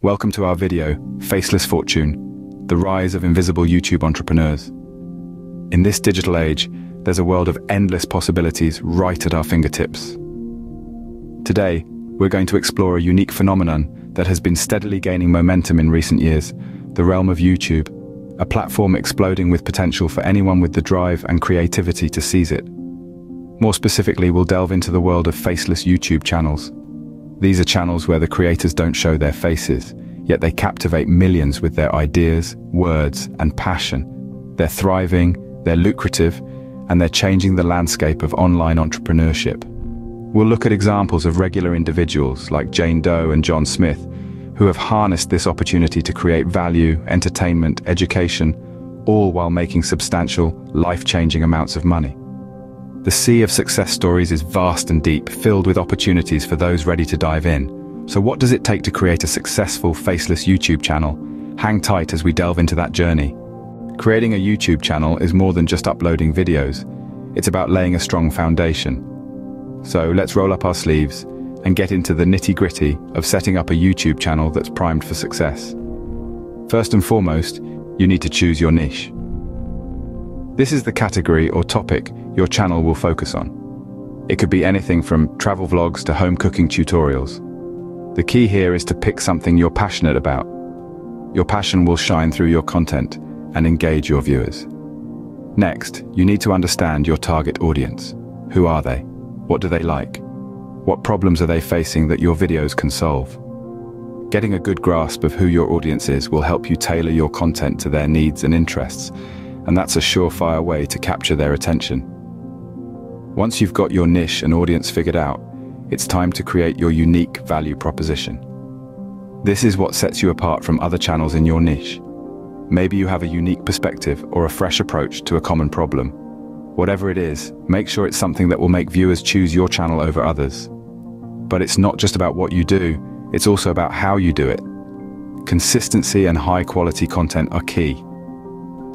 Welcome to our video, Faceless Fortune, the rise of invisible YouTube entrepreneurs. In this digital age, there's a world of endless possibilities right at our fingertips. Today, we're going to explore a unique phenomenon that has been steadily gaining momentum in recent years, the realm of YouTube, a platform exploding with potential for anyone with the drive and creativity to seize it. More specifically, we'll delve into the world of faceless YouTube channels. These are channels where the creators don't show their faces, yet they captivate millions with their ideas, words, and passion. They're thriving, they're lucrative, and they're changing the landscape of online entrepreneurship. We'll look at examples of regular individuals like Jane Doe and John Smith, who have harnessed this opportunity to create value, entertainment, education, all while making substantial, life-changing amounts of money. The sea of success stories is vast and deep, filled with opportunities for those ready to dive in. So what does it take to create a successful, faceless YouTube channel? Hang tight as we delve into that journey. Creating a YouTube channel is more than just uploading videos. It's about laying a strong foundation. So let's roll up our sleeves and get into the nitty-gritty of setting up a YouTube channel that's primed for success. First and foremost, you need to choose your niche. This is the category or topic your channel will focus on. It could be anything from travel vlogs to home cooking tutorials. The key here is to pick something you're passionate about. Your passion will shine through your content and engage your viewers. Next, you need to understand your target audience. Who are they? What do they like? What problems are they facing that your videos can solve? Getting a good grasp of who your audience is will help you tailor your content to their needs and interests and that's a surefire way to capture their attention. Once you've got your niche and audience figured out, it's time to create your unique value proposition. This is what sets you apart from other channels in your niche. Maybe you have a unique perspective or a fresh approach to a common problem. Whatever it is, make sure it's something that will make viewers choose your channel over others. But it's not just about what you do, it's also about how you do it. Consistency and high quality content are key.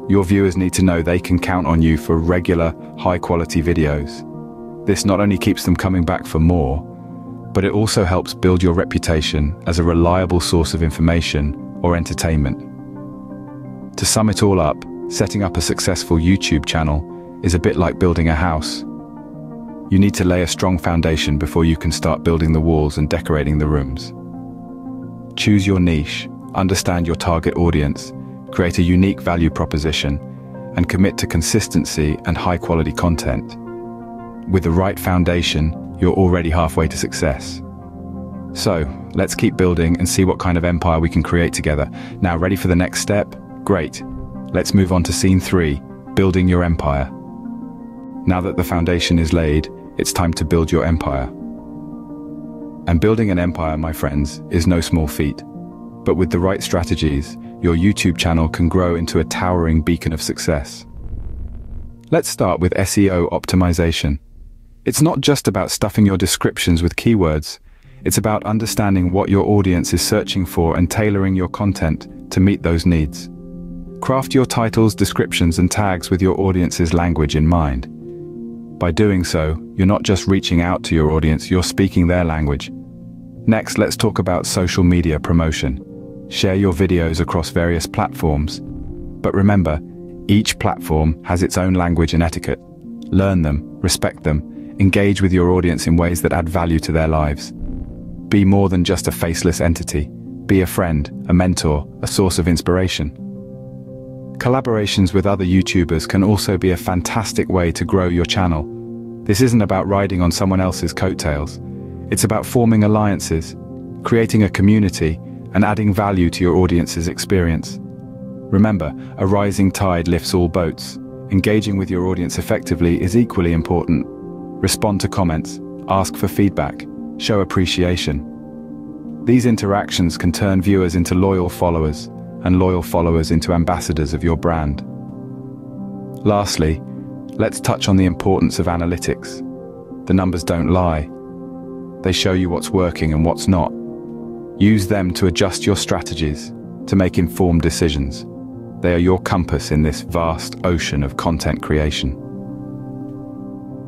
Your viewers need to know they can count on you for regular, high-quality videos. This not only keeps them coming back for more, but it also helps build your reputation as a reliable source of information or entertainment. To sum it all up, setting up a successful YouTube channel is a bit like building a house. You need to lay a strong foundation before you can start building the walls and decorating the rooms. Choose your niche, understand your target audience, create a unique value proposition, and commit to consistency and high-quality content. With the right foundation, you're already halfway to success. So, let's keep building and see what kind of empire we can create together. Now, ready for the next step? Great. Let's move on to scene three, building your empire. Now that the foundation is laid, it's time to build your empire. And building an empire, my friends, is no small feat. But with the right strategies, your YouTube channel can grow into a towering beacon of success. Let's start with SEO optimization. It's not just about stuffing your descriptions with keywords, it's about understanding what your audience is searching for and tailoring your content to meet those needs. Craft your titles, descriptions and tags with your audience's language in mind. By doing so, you're not just reaching out to your audience, you're speaking their language. Next, let's talk about social media promotion. Share your videos across various platforms. But remember, each platform has its own language and etiquette. Learn them, respect them, engage with your audience in ways that add value to their lives. Be more than just a faceless entity. Be a friend, a mentor, a source of inspiration. Collaborations with other YouTubers can also be a fantastic way to grow your channel. This isn't about riding on someone else's coattails. It's about forming alliances, creating a community, and adding value to your audience's experience. Remember, a rising tide lifts all boats. Engaging with your audience effectively is equally important. Respond to comments, ask for feedback, show appreciation. These interactions can turn viewers into loyal followers, and loyal followers into ambassadors of your brand. Lastly, let's touch on the importance of analytics. The numbers don't lie. They show you what's working and what's not. Use them to adjust your strategies, to make informed decisions. They are your compass in this vast ocean of content creation.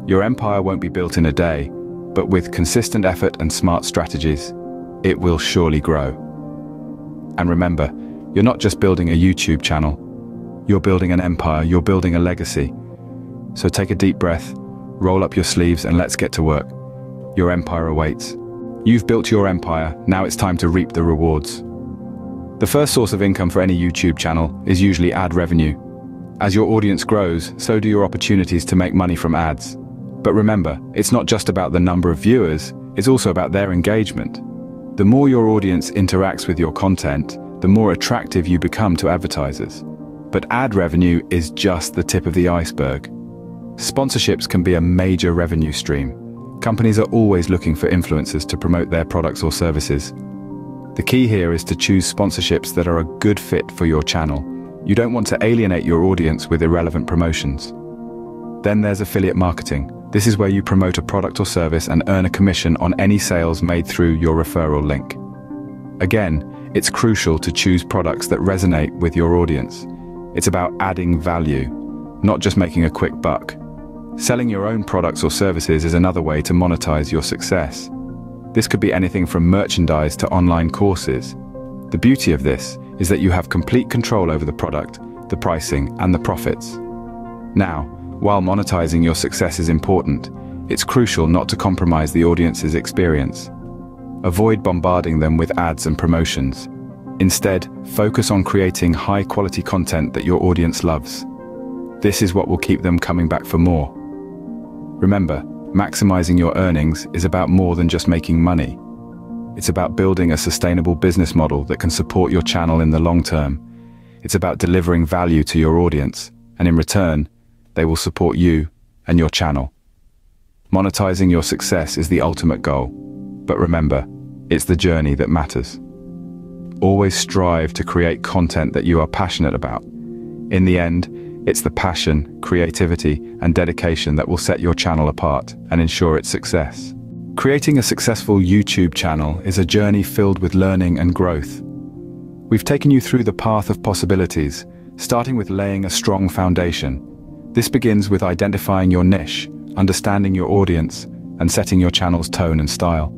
Your empire won't be built in a day, but with consistent effort and smart strategies, it will surely grow. And remember, you're not just building a YouTube channel. You're building an empire, you're building a legacy. So take a deep breath, roll up your sleeves and let's get to work. Your empire awaits. You've built your empire, now it's time to reap the rewards. The first source of income for any YouTube channel is usually ad revenue. As your audience grows, so do your opportunities to make money from ads. But remember, it's not just about the number of viewers, it's also about their engagement. The more your audience interacts with your content, the more attractive you become to advertisers. But ad revenue is just the tip of the iceberg. Sponsorships can be a major revenue stream. Companies are always looking for influencers to promote their products or services. The key here is to choose sponsorships that are a good fit for your channel. You don't want to alienate your audience with irrelevant promotions. Then there's affiliate marketing. This is where you promote a product or service and earn a commission on any sales made through your referral link. Again, it's crucial to choose products that resonate with your audience. It's about adding value, not just making a quick buck. Selling your own products or services is another way to monetize your success. This could be anything from merchandise to online courses. The beauty of this is that you have complete control over the product, the pricing, and the profits. Now, while monetizing your success is important, it's crucial not to compromise the audience's experience. Avoid bombarding them with ads and promotions. Instead, focus on creating high-quality content that your audience loves. This is what will keep them coming back for more. Remember, maximizing your earnings is about more than just making money. It's about building a sustainable business model that can support your channel in the long term. It's about delivering value to your audience, and in return, they will support you and your channel. Monetizing your success is the ultimate goal, but remember, it's the journey that matters. Always strive to create content that you are passionate about. In the end, it's the passion, creativity, and dedication that will set your channel apart and ensure its success. Creating a successful YouTube channel is a journey filled with learning and growth. We've taken you through the path of possibilities, starting with laying a strong foundation. This begins with identifying your niche, understanding your audience, and setting your channel's tone and style.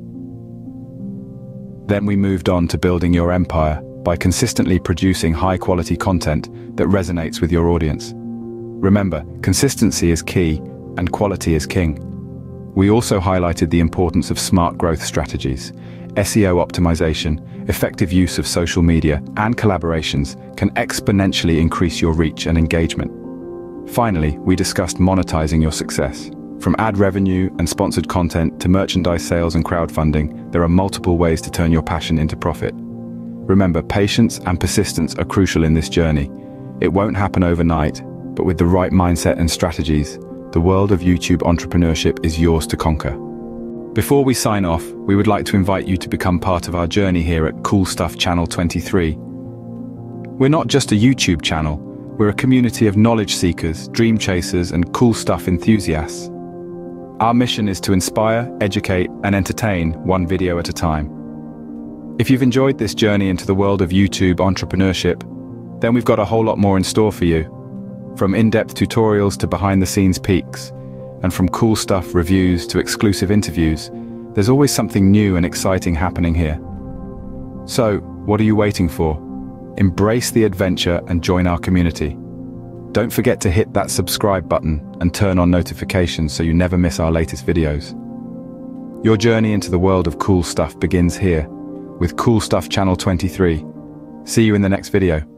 Then we moved on to building your empire by consistently producing high-quality content that resonates with your audience. Remember, consistency is key and quality is king. We also highlighted the importance of smart growth strategies. SEO optimization, effective use of social media, and collaborations can exponentially increase your reach and engagement. Finally, we discussed monetizing your success. From ad revenue and sponsored content to merchandise sales and crowdfunding, there are multiple ways to turn your passion into profit. Remember, patience and persistence are crucial in this journey. It won't happen overnight, but with the right mindset and strategies, the world of YouTube entrepreneurship is yours to conquer. Before we sign off, we would like to invite you to become part of our journey here at Cool Stuff Channel 23. We're not just a YouTube channel, we're a community of knowledge seekers, dream chasers, and cool stuff enthusiasts. Our mission is to inspire, educate, and entertain one video at a time. If you've enjoyed this journey into the world of YouTube entrepreneurship, then we've got a whole lot more in store for you. From in-depth tutorials to behind-the-scenes peeks, and from cool stuff reviews to exclusive interviews, there's always something new and exciting happening here. So, what are you waiting for? Embrace the adventure and join our community. Don't forget to hit that subscribe button and turn on notifications so you never miss our latest videos. Your journey into the world of cool stuff begins here, with Cool Stuff Channel 23. See you in the next video.